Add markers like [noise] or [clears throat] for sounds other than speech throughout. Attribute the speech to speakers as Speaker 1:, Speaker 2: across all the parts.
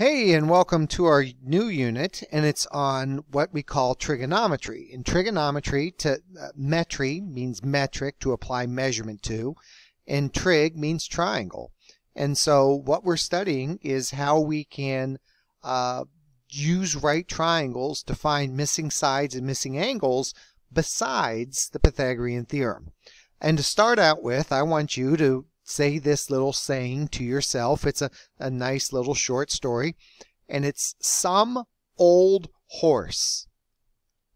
Speaker 1: Hey, and welcome to our new unit, and it's on what we call trigonometry. In trigonometry, to uh, metry means metric, to apply measurement to, and trig means triangle. And so what we're studying is how we can uh, use right triangles to find missing sides and missing angles besides the Pythagorean theorem. And to start out with, I want you to say this little saying to yourself. It's a, a nice little short story. And it's some old horse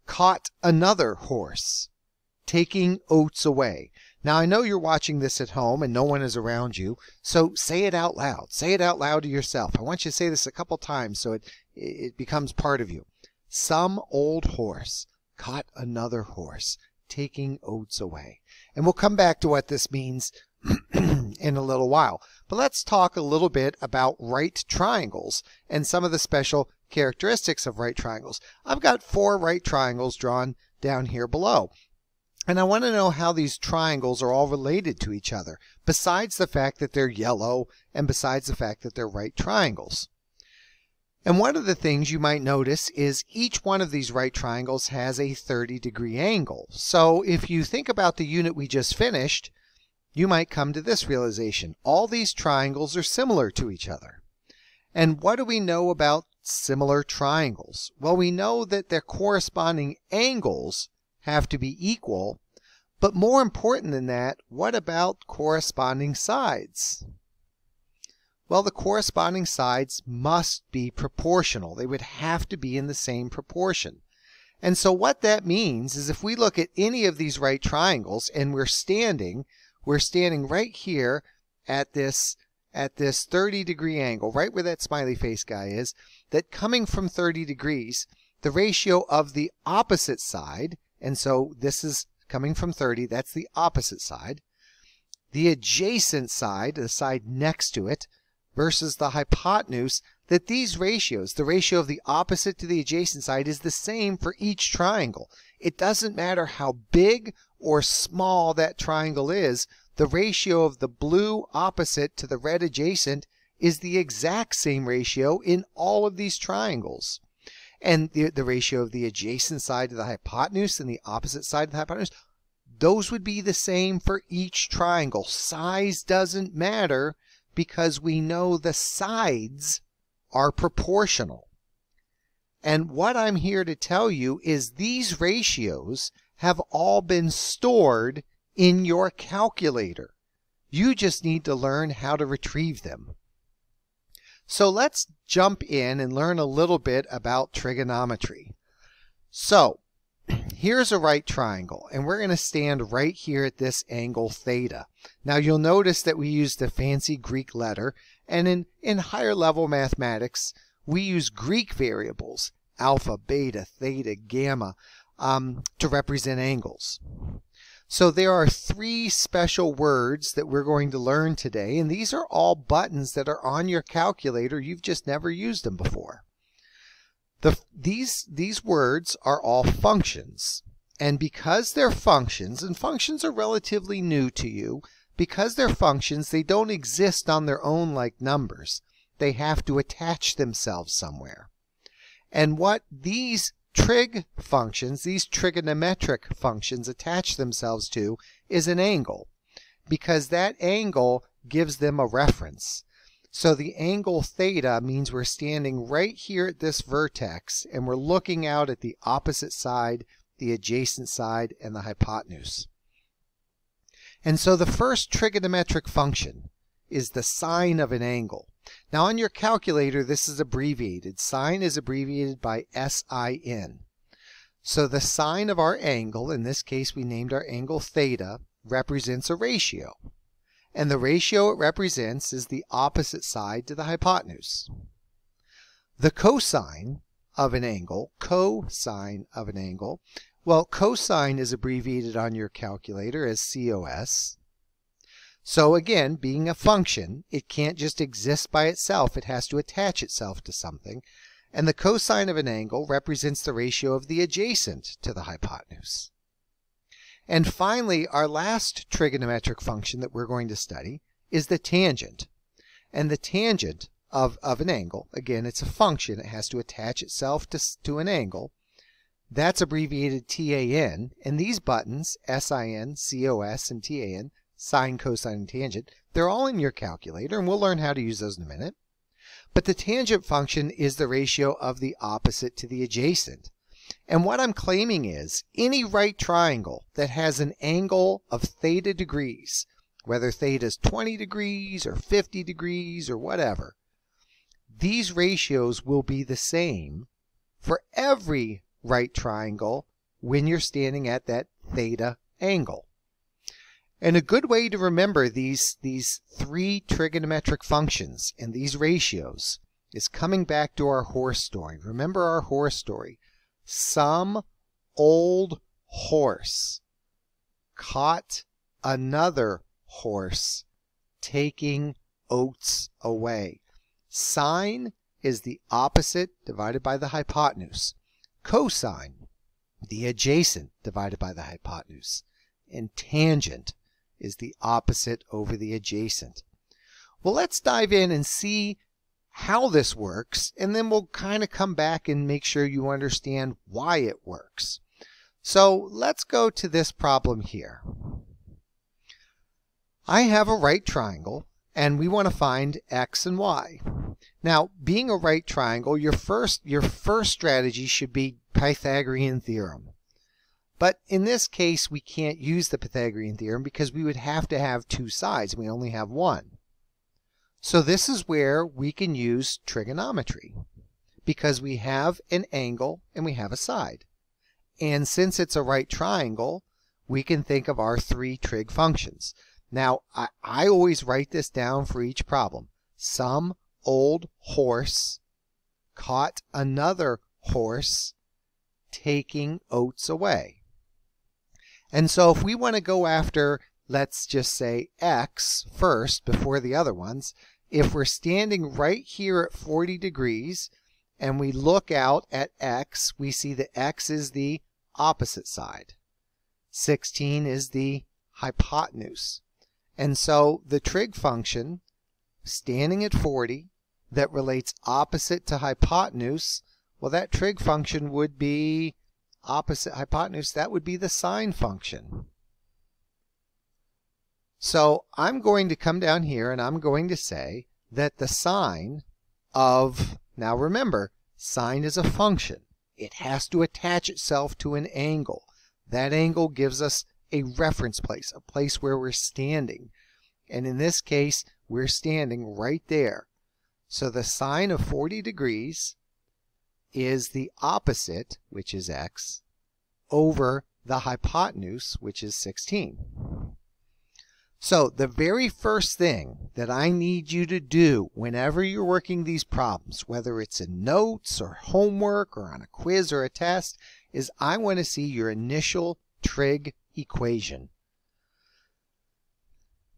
Speaker 1: caught another horse taking oats away. Now, I know you're watching this at home and no one is around you, so say it out loud. Say it out loud to yourself. I want you to say this a couple times so it, it becomes part of you. Some old horse caught another horse taking oats away. And we'll come back to what this means [clears throat] in a little while. But let's talk a little bit about right triangles and some of the special characteristics of right triangles. I've got four right triangles drawn down here below. And I want to know how these triangles are all related to each other, besides the fact that they're yellow and besides the fact that they're right triangles. And one of the things you might notice is each one of these right triangles has a 30 degree angle. So if you think about the unit we just finished, you might come to this realization. All these triangles are similar to each other. And what do we know about similar triangles? Well, we know that their corresponding angles have to be equal, but more important than that, what about corresponding sides? Well, the corresponding sides must be proportional. They would have to be in the same proportion. And so what that means is if we look at any of these right triangles and we're standing we're standing right here at this at this 30 degree angle, right where that smiley face guy is, that coming from 30 degrees, the ratio of the opposite side, and so this is coming from 30, that's the opposite side, the adjacent side, the side next to it, versus the hypotenuse, that these ratios, the ratio of the opposite to the adjacent side, is the same for each triangle. It doesn't matter how big or small that triangle is, the ratio of the blue opposite to the red adjacent is the exact same ratio in all of these triangles. And the, the ratio of the adjacent side to the hypotenuse and the opposite side of the hypotenuse, those would be the same for each triangle. Size doesn't matter because we know the sides are proportional. And what I'm here to tell you is these ratios have all been stored in your calculator. You just need to learn how to retrieve them. So let's jump in and learn a little bit about trigonometry. So [clears throat] here's a right triangle and we're going to stand right here at this angle theta. Now you'll notice that we use the fancy Greek letter and in, in higher level mathematics we use Greek variables alpha, beta, theta, gamma um, to represent angles. So there are three special words that we're going to learn today, and these are all buttons that are on your calculator. You've just never used them before. The, these, these words are all functions. And because they're functions, and functions are relatively new to you, because they're functions, they don't exist on their own like numbers. They have to attach themselves somewhere. And what these trig functions, these trigonometric functions attach themselves to is an angle because that angle gives them a reference. So the angle theta means we're standing right here at this vertex and we're looking out at the opposite side, the adjacent side, and the hypotenuse. And so the first trigonometric function is the sine of an angle. Now on your calculator, this is abbreviated. Sine is abbreviated by SIN. So the sine of our angle, in this case we named our angle theta, represents a ratio. And the ratio it represents is the opposite side to the hypotenuse. The cosine of an angle, cosine of an angle, well, cosine is abbreviated on your calculator as COS. So again, being a function, it can't just exist by itself. It has to attach itself to something. And the cosine of an angle represents the ratio of the adjacent to the hypotenuse. And finally, our last trigonometric function that we're going to study is the tangent. And the tangent of, of an angle. Again, it's a function. It has to attach itself to, to an angle. That's abbreviated TAN. And these buttons, SIN, COS, and TAN, sine, cosine, and tangent, they're all in your calculator, and we'll learn how to use those in a minute. But the tangent function is the ratio of the opposite to the adjacent. And what I'm claiming is any right triangle that has an angle of theta degrees, whether theta is 20 degrees or 50 degrees or whatever, these ratios will be the same for every right triangle when you're standing at that theta angle. And a good way to remember these, these three trigonometric functions and these ratios is coming back to our horse story. Remember our horse story. Some old horse caught another horse taking oats away. Sine is the opposite divided by the hypotenuse. Cosine, the adjacent divided by the hypotenuse. And tangent is the opposite over the adjacent. Well, let's dive in and see how this works, and then we'll kind of come back and make sure you understand why it works. So let's go to this problem here. I have a right triangle, and we want to find x and y. Now, being a right triangle, your first, your first strategy should be Pythagorean theorem. But in this case, we can't use the Pythagorean theorem because we would have to have two sides. We only have one. So this is where we can use trigonometry because we have an angle and we have a side. And since it's a right triangle, we can think of our three trig functions. Now, I, I always write this down for each problem. Some old horse caught another horse taking oats away. And so if we want to go after, let's just say x first before the other ones, if we're standing right here at 40 degrees and we look out at x, we see that x is the opposite side. 16 is the hypotenuse. And so the trig function, standing at 40, that relates opposite to hypotenuse, well, that trig function would be opposite hypotenuse, that would be the sine function. So I'm going to come down here and I'm going to say that the sine of, now remember, sine is a function. It has to attach itself to an angle. That angle gives us a reference place, a place where we're standing. And in this case, we're standing right there. So the sine of 40 degrees is the opposite, which is x, over the hypotenuse, which is 16. So the very first thing that I need you to do whenever you're working these problems, whether it's in notes or homework or on a quiz or a test, is I want to see your initial trig equation.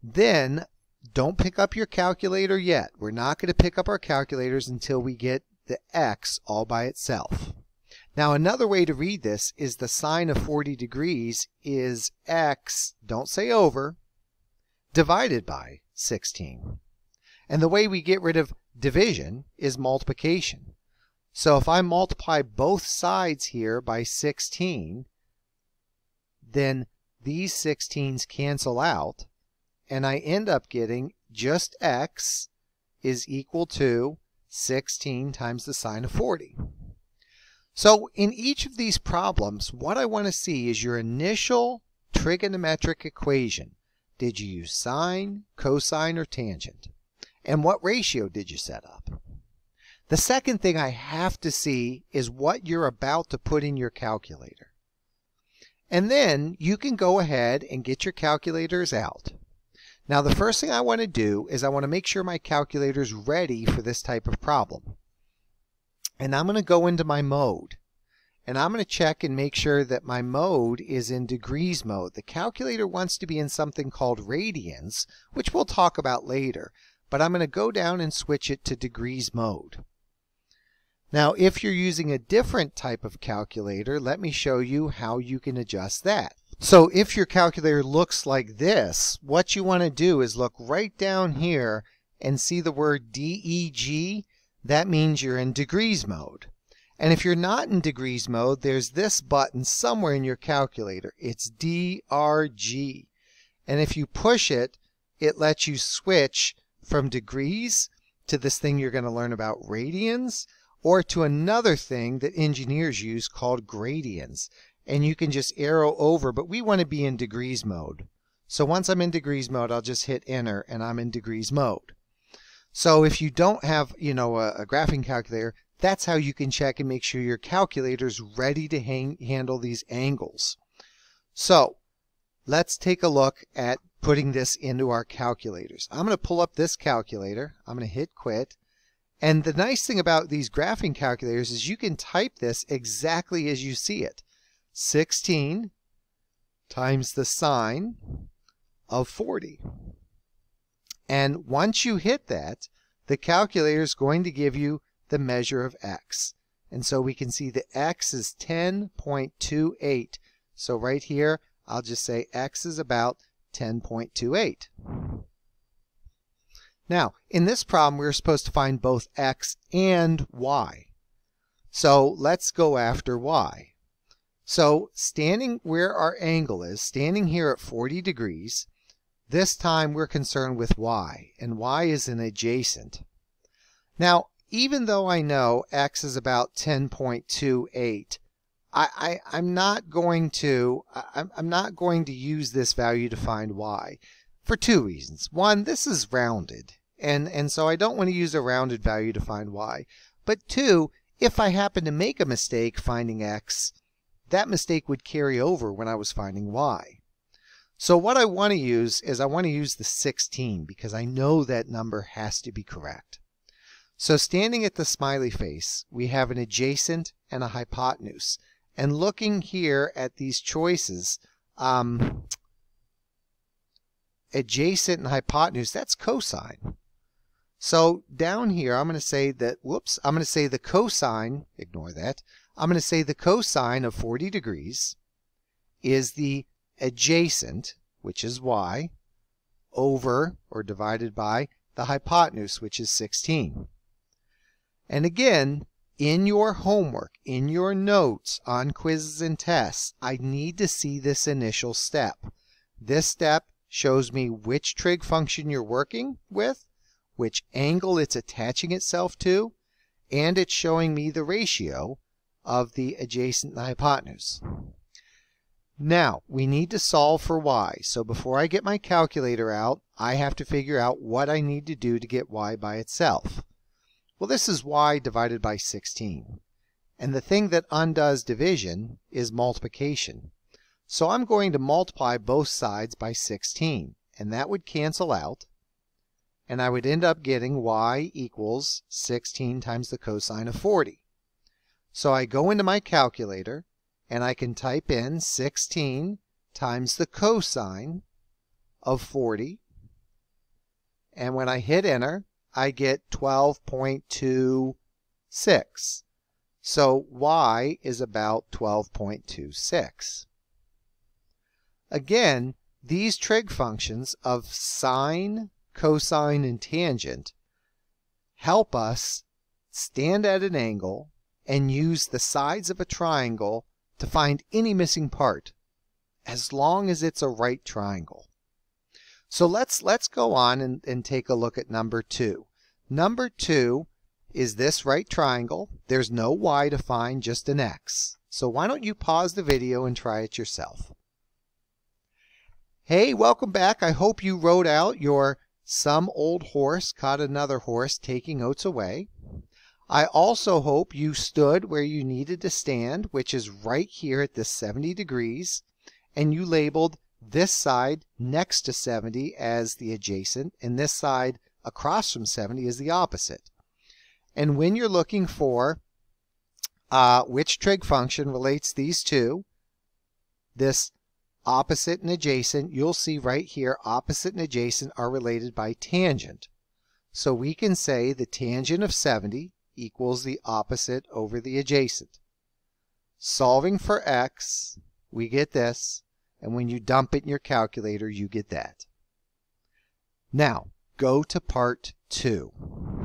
Speaker 1: Then don't pick up your calculator yet. We're not going to pick up our calculators until we get the x all by itself. Now another way to read this is the sine of 40 degrees is x, don't say over, divided by 16. And the way we get rid of division is multiplication. So if I multiply both sides here by 16, then these 16s cancel out, and I end up getting just x is equal to 16 times the sine of 40. So in each of these problems, what I want to see is your initial trigonometric equation. Did you use sine, cosine, or tangent? And what ratio did you set up? The second thing I have to see is what you're about to put in your calculator. And then you can go ahead and get your calculators out. Now the first thing I want to do is I want to make sure my calculator is ready for this type of problem. And I'm going to go into my mode. And I'm going to check and make sure that my mode is in degrees mode. The calculator wants to be in something called radians, which we'll talk about later. But I'm going to go down and switch it to degrees mode. Now, if you're using a different type of calculator, let me show you how you can adjust that. So if your calculator looks like this, what you want to do is look right down here and see the word DEG, that means you're in degrees mode. And if you're not in degrees mode, there's this button somewhere in your calculator. It's DRG. And if you push it, it lets you switch from degrees to this thing you're going to learn about radians or to another thing that engineers use called gradians. And you can just arrow over, but we want to be in degrees mode. So once I'm in degrees mode, I'll just hit enter and I'm in degrees mode. So if you don't have, you know, a, a graphing calculator, that's how you can check and make sure your calculator is ready to hang, handle these angles. So let's take a look at putting this into our calculators. I'm going to pull up this calculator. I'm going to hit quit. And the nice thing about these graphing calculators is you can type this exactly as you see it. 16 times the sine of 40. And once you hit that, the calculator is going to give you the measure of x. And so we can see that x is 10.28. So right here, I'll just say x is about 10.28. Now, in this problem, we're supposed to find both x and y. So let's go after y. So standing where our angle is, standing here at 40 degrees, this time we're concerned with y, and y is an adjacent. Now, even though I know x is about 10.28, I, I, am not going to I'm, I'm not going to use this value to find y for two reasons. One, this is rounded, and, and so I don't want to use a rounded value to find y. But two, if I happen to make a mistake finding x, that mistake would carry over when I was finding y. So what I want to use is I want to use the 16 because I know that number has to be correct. So standing at the smiley face, we have an adjacent and a hypotenuse. And looking here at these choices, um, adjacent and hypotenuse, that's cosine. So down here, I'm going to say that, whoops, I'm going to say the cosine, ignore that, I'm going to say the cosine of 40 degrees is the adjacent, which is y, over or divided by the hypotenuse, which is 16. And again, in your homework, in your notes on quizzes and tests, I need to see this initial step. This step shows me which trig function you're working with, which angle it's attaching itself to, and it's showing me the ratio of the adjacent hypotenuse. Now, we need to solve for y. So before I get my calculator out, I have to figure out what I need to do to get y by itself. Well, this is y divided by 16. And the thing that undoes division is multiplication. So I'm going to multiply both sides by 16. And that would cancel out. And I would end up getting y equals 16 times the cosine of 40. So I go into my calculator and I can type in 16 times the cosine of 40. And when I hit enter, I get 12.26. So y is about 12.26. Again, these trig functions of sine, cosine, and tangent help us stand at an angle and use the sides of a triangle to find any missing part as long as it's a right triangle. So let's let's go on and, and take a look at number two. Number two is this right triangle. There's no y to find, just an x. So why don't you pause the video and try it yourself. Hey, welcome back. I hope you wrote out your some old horse caught another horse taking oats away. I also hope you stood where you needed to stand, which is right here at this 70 degrees, and you labeled this side next to 70 as the adjacent, and this side across from 70 is the opposite. And when you're looking for uh, which trig function relates these two, this opposite and adjacent, you'll see right here opposite and adjacent are related by tangent. So we can say the tangent of 70 equals the opposite over the adjacent. Solving for x, we get this, and when you dump it in your calculator, you get that. Now, go to part 2.